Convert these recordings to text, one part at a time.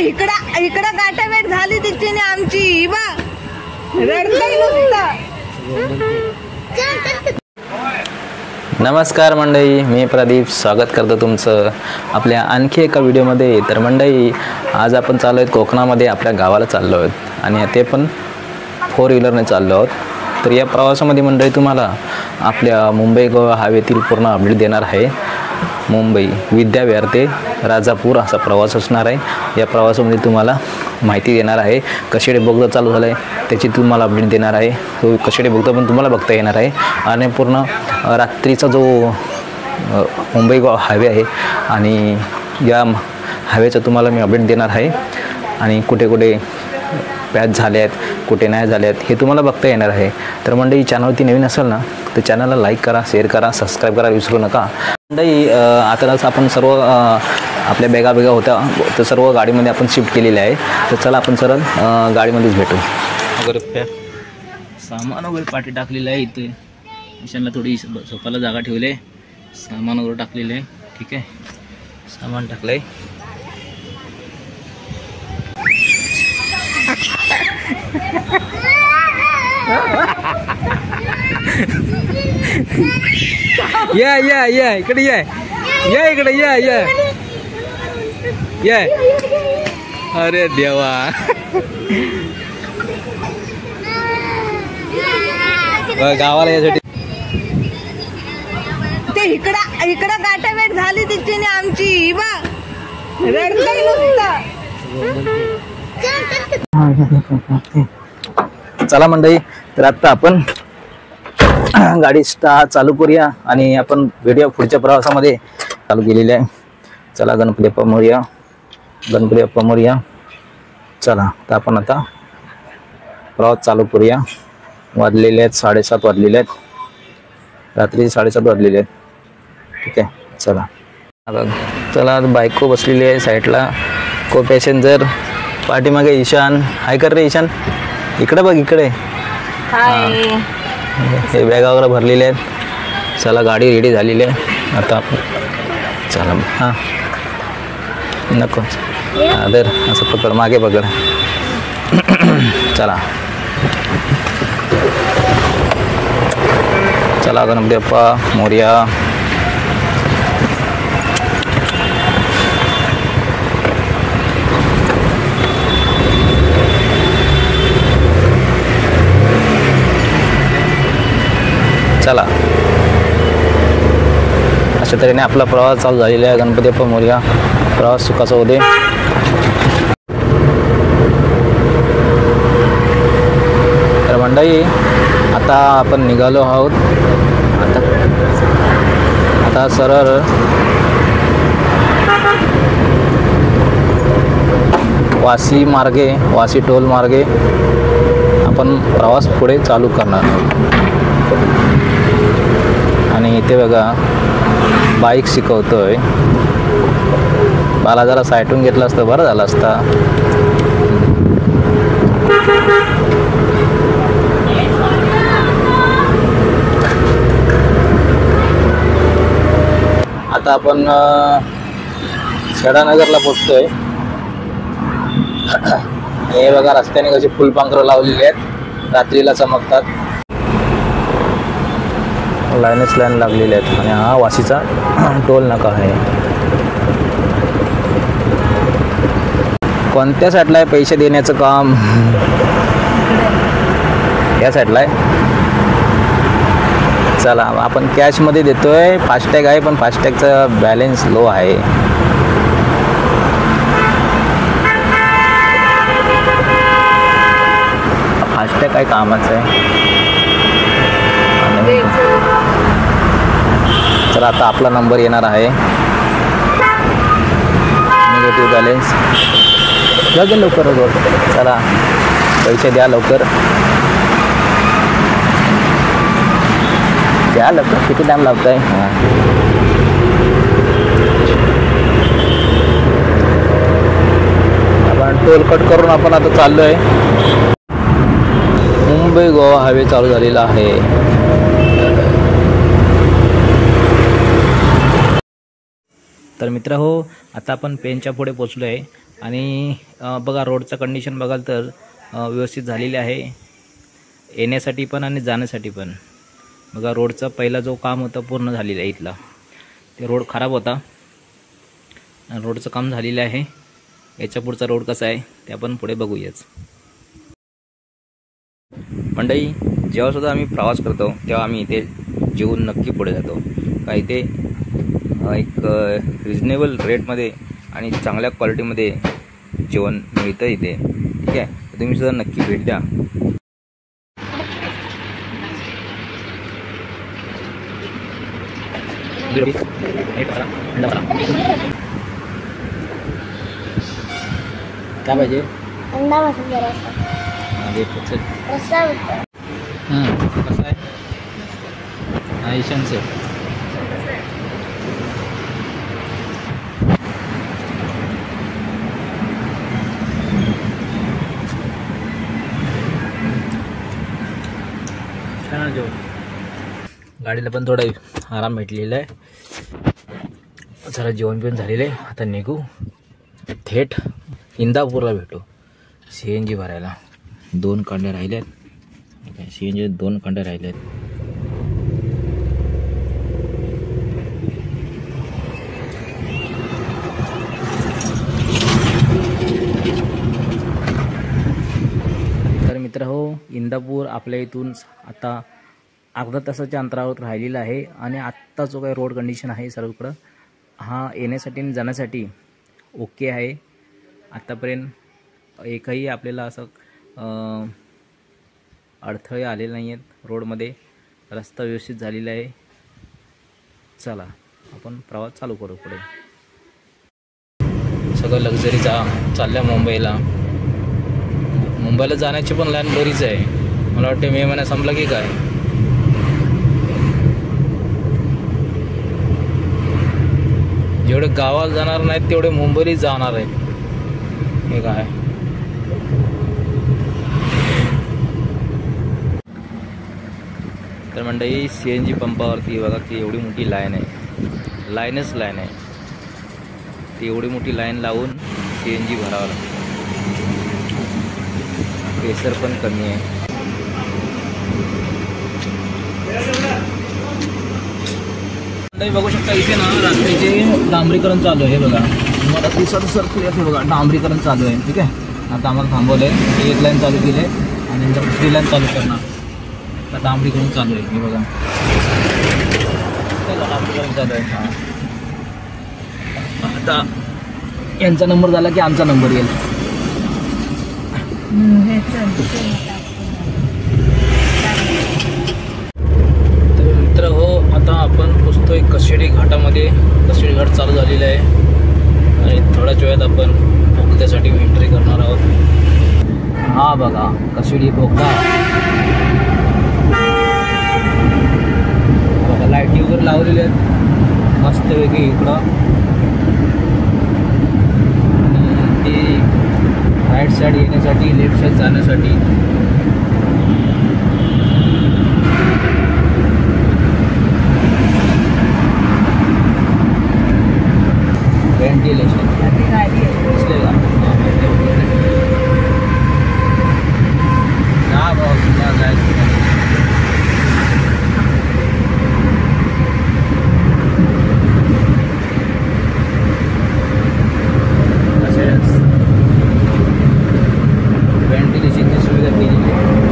इकडं इकडं गाठाभेट झाली तिच्याने आमची बा. नुसतं नमस्कार मंडई मी प्रदीप स्वागत करतो तुमचं आपल्या आणखी एका व्हिडिओमध्ये. तर मंडई आज आपण चाललो आहेत कोकणामध्ये आपल्या गावाला चाललो आहोत आणि ते पण फोर व्हीलरने चाललो आहोत. तर या प्रवासामध्ये मंडळी तुम्हाला आपल्या मुंबई गोवा हायवेतील पूर्ण अपडेट देणार आहे. मुंबई विद्याविहार ते राजापूर असा प्रवास असणार आहे. या प्रवासामध्ये तुम्हाला माहिती देणार आहे कशेडे बोगदा चालू झालं आहे त्याची तुम्हाला अपडेट देणार आहे. तो कशेडे बोगदा पण तुम्हाला बघता येणार आहे. आणि पूर्ण रात्रीचा जो मुंबई गोवा हायवे आहे आणि या हायवेचा तुम्हाला मी अपडेट देणार आहे. आणि कुठे कुठे पॅच झाले आहेत कुठे नाही झाले आहेत हे तुम्हाला बघता येणार आहे. तर मंडळी चॅनलवरती नवीन असेल ना तर चॅनलला लाईक करा शेअर करा सबस्क्राईब करा विसरू नका. मंडळी आताच आपण सर्व आपल्या बेगा बेगा होत्या तर सर्व गाडीमध्ये आपण शिफ्ट केलेले आहे. तर चला आपण सरळ गाडीमध्येच भेटू. वगैरे सामान वगैरे पाठी टाकलेलं आहे इथे मिशनला थोडी झोपायला जागा ठेवली आहे. सामान वगैरे टाकलेलं आहे ठीक आहे. सामान टाकलं आहे या या या इकडे या या इकडे या या या अरे देवा गावाला यासाठी ते इकडं इकडं गाठाभेट झाली तिच्याने आमची ही बा रडतंय नुसतं चला मंडळी तर आता आपण गाडी स्टा चालू करूया आणि आपण व्हिडिओ पुढच्या प्रवासामध्ये. चालू केलेली आहे. चला गणपती अप्पा मोर्या. गणपती अप्पा मोर्या. चला तर आपण आता प्रवास चालू करूया. वाजलेले आहेत साडेसात वाजलेले आहेत. रात्री साडेसात वाजलेले आहेत. ठीक आहे चला. आता चला आता बायको बसलेली आहे साईडला. को पॅसेंजर पाठीमागे ईशान. हाय कर रे ईशान. इकडे बघ इकडे. हाय हे. बॅगा वगैरे भरलेले आहेत. चला गाडी रेडी झालेली आहे. आता चला. हां. नको. आदर असं पकड. मागे पकड. चला. चला गणपती बाप्पा मोर्या. चला. अशा तऱ्हेने आपला प्रवास चालू झालेला आहे. गणपती बाप्पा मोर्या प्रवास सुखाचा होते तर मंडळी आता आपण निघालो आहोत. आता आता सरळ वासी मार्गे वासी टोल मार्गे आपण प्रवास पुढे चालू करणार आहोत. आणि इथे बघा बाईक शिकवतोय. मला जरा साईटून घेतलं असतं बरं झालं असता. आता आपण शेडानगरला पोचतोय. हे बघा रस्त्याने कशी फुलपांखरं लावलेली आहेत. रात्रीला चमकतात. लाईनच लाईन लागलेले आहेत. आणि हा वाशीचा टोल नाका आहे. कोणत्या साईडला आहे पैसे देण्याचं काम? या साईडला आहे. चला आपण कॅशमध्ये देतोय. फास्टॅग आहे पण फास्टॅगचा बॅलेन्स लो आहे. फास्टॅग काय कामाचं आहे. तर आता आपला नंबर येणार आहे. निगेटिव्ह बॅलेन्स लगेच लवकर लवकर चला पैसे द्या लवकर. द्या लवकर किती टाईम लागतोय? हां. आपण टोल कट करून आपण आता चाललो आहे मुंबई गोवा हायवे चालू झालेला आहे. तर मित्र हो आता आपण पेनच्या पुढे पोचलो आहे आणि बघा रोडचं कंडिशन बघाल तर व्यवस्थित झालेली आहे. येण्यासाठी पण आणि जाण्यासाठी पण. बघा रोडचा पहिला जो काम होता पूर्ण झालेला आहे इथला. ते रोड खराब होता. आणि रोडचं काम झालेलं आहे. याच्या पुढचा रोड कसा आहे ते आपण पुढे बघूयाच. मंडई जेव्हासुद्धा आम्ही प्रवास करतो तेव्हा आम्ही इथे जेवून नक्की पुढे जातो. का इथे एक रिजनेबल रेटमध्ये आणि चांगल्या क्वालिटीमध्ये जेवण मिळतं इथे. ठीक आहे? तुम्ही सुद्धा नक्की भेट द्या. काय पाहिजे? हां कसं आहे? हा ईशानचं. ना जेवण गाडीला पण थोडा आराम भेटलेला आहे. जरा जेवण बिवण झालेलं आहे. आता निघू. थेट इंदापूरला भेटू. सी एन जी भरायला. दोन कांड्या आहेत. सी एन जी दोन कांड्या आहेत. तर मित्र हो इंदापूर आपल्या इथून आता अर्धा तासाच्या अंतरावर राहिलेला आहे आणि आत्ता जो काही रोड कंडिशन आहे सर्वकडं हा येण्यासाठी आणि जाण्यासाठी ओके आहे. आत्तापर्यंत एकही आपल्याला असं अडथळे आलेले नाही आहेत रोडमध्ये रस्ता व्यवस्थित झालेला आहे. चला आपण प्रवास चालू करू पुढे. सगळं लक्झरी जा चालल्या मुंबईला. मुंबईला जाण्याची पण लाईन बरीच आहे. मला वाटते मे महिना संपला की काय? जेवढे गावाला जाणार नाहीत तेवढे मुंबईला जाणार आहेत. हे काय? तर मंडळी सी एन जी पंपावरती बघा ती एवढी मोठी लाईन आहे. लाईनच लाईन आहे. ती एवढी मोठी लाईन लावून सी एन जी भरावं लागतं. प्रेशर पण कमी आहे. तुम्ही बघू शकता इथे ना रात्रीचे डांबरीकरण चालू आहे हे बघा. तुम्हाला दिसत सरकू हे बघा. डांबरीकरण चालू आहे. ठीक आहे? आता आम्हाला थांबवलं आहे एक लाईन चालू केली आहे आणि नंतर दुसरी लाईन चालू करणार. आता डांबरीकरण चालू आहे. हे बघा. डांबरीकरण चालू आहे. हां. आता यांचा नंबर झाला की आमचा नंबर येईल तर मित्र हो आता आपण पोचतोय कशेडी घाटामध्ये कशेडी घाट चालू झालेला आहे आणि थोड्याच वेळात आपण बोगद्यासाठी एंट्री करणार आहोत. हा बघा कशेडी बोगदा बघा लाईटी वगैरे लावलेल्या आहेत मस्तपैकी इकडं. आणि ते राईट साईड येण्यासाठी लेफ्ट साईड जाण्यासाठी. व्हेंटिलेशन दिसले का हा भाऊ तुला जायचं तसेच व्हेंटिलेशनची सुविधा केलेली आहे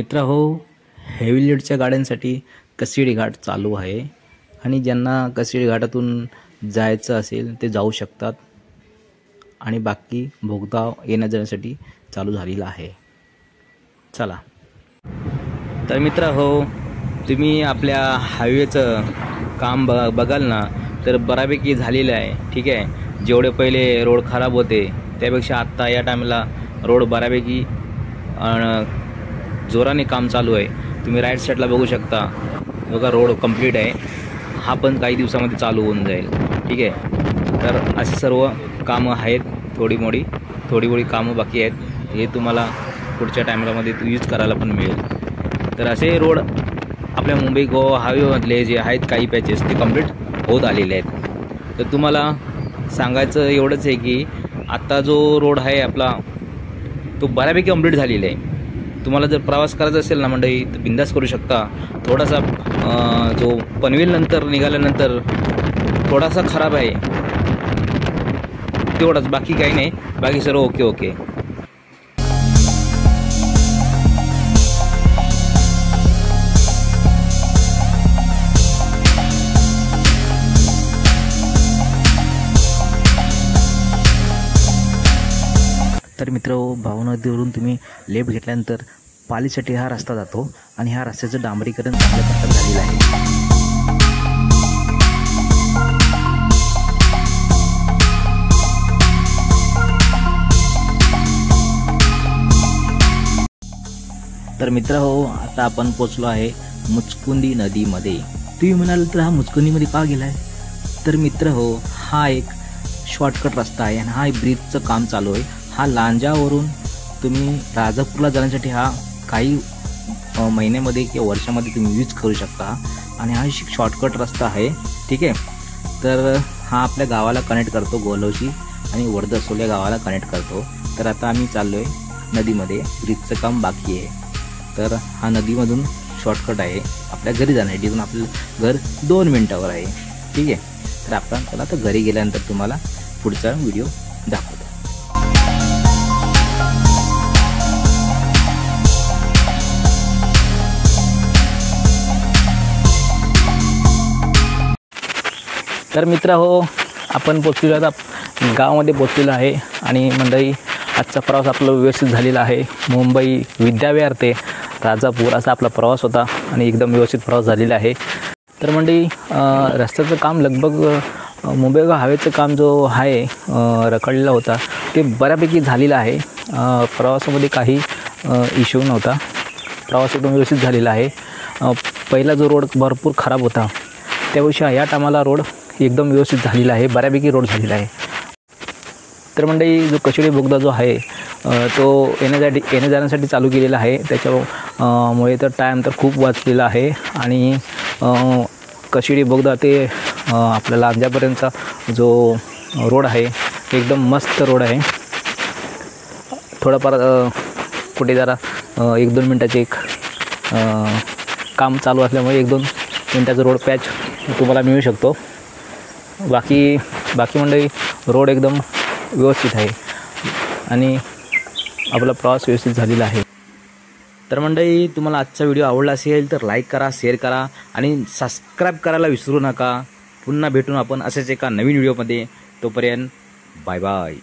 मित्र हो हेविलेडच्या गाड्यांसाठी कसिडी घाट चालू आहे. आणि ज्यांना कसिडी घाटातून जायचं असेल ते जाऊ शकतात. आणि बाकी भोगदाव येण्या जाण्यासाठी चालू झालेला आहे. चला. तर मित्र हो तुम्ही आपल्या हायवेचं काम ब बघाल ना तर बऱ्यापैकी झालेलं आहे. ठीक आहे? जेवढे पहिले रोड खराब होते त्यापेक्षा आत्ता या टायमाला रोड बऱ्यापैकी जोराने काम चालू आहे. तुम्ही राईट साईडला बघू शकता. बघा रोड कंप्लीट आहे. हा पण काही दिवसामध्ये चालू होऊन जाईल. ठीक आहे? तर असे सर्व कामं आहेत थोडी मोडी. थोडी मोडी कामं बाकी आहेत. हे तुम्हाला पुढच्या टायमामध्ये यूज करायला पण मिळेल. तर असे रोड आपल्या मुंबई गोवा हायवेमधले जे आहेत काही पॅचेस ते कंप्लीट होत आलेले आहेत. तर तुम्हाला सांगायचं एवढंच आहे की आत्ता जो रोड आहे आपला तो बऱ्यापैकी कंप्लीट झालेला आहे. तुम्हाला जर प्रवास करायचा असेल ना मंडळी तर बिंदास करू शकता. थोडासा जो पनवेलनंतर निघाल्यानंतर थोडासा खराब आहे. तेवढंच बाकी काही नाही. बाकी सर्व ओके ओके. तर मित्र भावना नदीवरून तुम्ही लेफ्ट घेतल्यानंतर पालीसाठी हा रस्ता जातो आणि ह्या रस्त्याचं डांबरीकरण चांगल्या प्रकारे झालेलं आहे. तर मित्र हो आता आपण पोचलो आहे मुचकुंदी नदीमध्ये. तुम्ही म्हणाल तर हा मुचकुंदीमध्ये का गेलाय? तर मित्र हो हा एक शॉर्टकट रस्ता आहे आणि हा एक ब्रिजचं काम चालू आहे. हा लांजावरून तुम्ही राजापूरला जाण्यासाठी हा काही महिन्यामध्ये किंवा वर्षामध्ये तुम्ही यूज करू शकता. आणि हा एक शॉर्टकट रस्ता आहे ठीक आहे? तर हा आपल्या गावाला कनेक्ट करतो गोलवशी आणि वर्धसोल या गावाला कनेक्ट करतो. तर आता आम्ही चाललो आहे नदीमध्ये ब्रिजचं काम बाकी आहे. तर हा नदीमधून शॉर्टकट आहे. आपल्या घरी जाण्यासाठी इथून आपलं घर दोन मिनटावर आहे ठीक आहे? तर आपण आता घरी गेल्यानंतर तुम्हाला पुढचा व्हिडिओ तर मित्र हो आपण पोचलेलो आता गावामध्ये पोचलेलो आहे आणि मंडळी आजचा प्रवास आपला व्यवस्थित झालेला आहे. मुंबई विद्याविहार ते राजापूर असा आपला प्रवास होता आणि एकदम व्यवस्थित प्रवास झालेला आहे. तर मंडळी रस्त्याचं काम लगभग अं, मुंबई हवेचं काम जो आहे रखडलेला होता ते बऱ्यापैकी झालेलं आहे. प्रवासामध्ये काही इश्यू नव्हता. प्रवास एकदम व्यवस्थित झालेला आहे. पहिला जो रोड भरपूर खराब होता त्यापेक्षा या टायमाला रोड एकदम व्यवस्थित झालेला आहे बऱ्यापैकी रोड झालेला आहे. तर मंडळी जो कशिडी बोगदा जो आहे तो येण्यासाठी येण्या जाण्यासाठी चालू केलेला आहे. त्याच्यामुळे तर टाईम तर खूप वाचलेला आहे आणि कशिडी बोगदा ते आपल्याला अंजापर्यंतचा जो रोड आहे एकदम मस्त रोड आहे. थोडंफार कुठे जरा एक दोन मिनटाचे एक काम चालू असल्यामुळे एक दोन मिनटाचा रोड पॅच तुम्हाला मिळू शकतो. बाकी बाकी मंडळी रोड एकदम व्यवस्थित आहे. आणि आपला प्रवास व्यवस्थित झालेला आहे. तर मंडळी तुम्हाला आजचा व्हिडिओ आवडला असेल तर लाईक करा शेअर करा आणि सबस्क्राईब करायला विसरू नका. पुन्हा भेटून आपण असेच एका नवीन व्हिडिओमध्ये. तोपर्यंत बाय बाय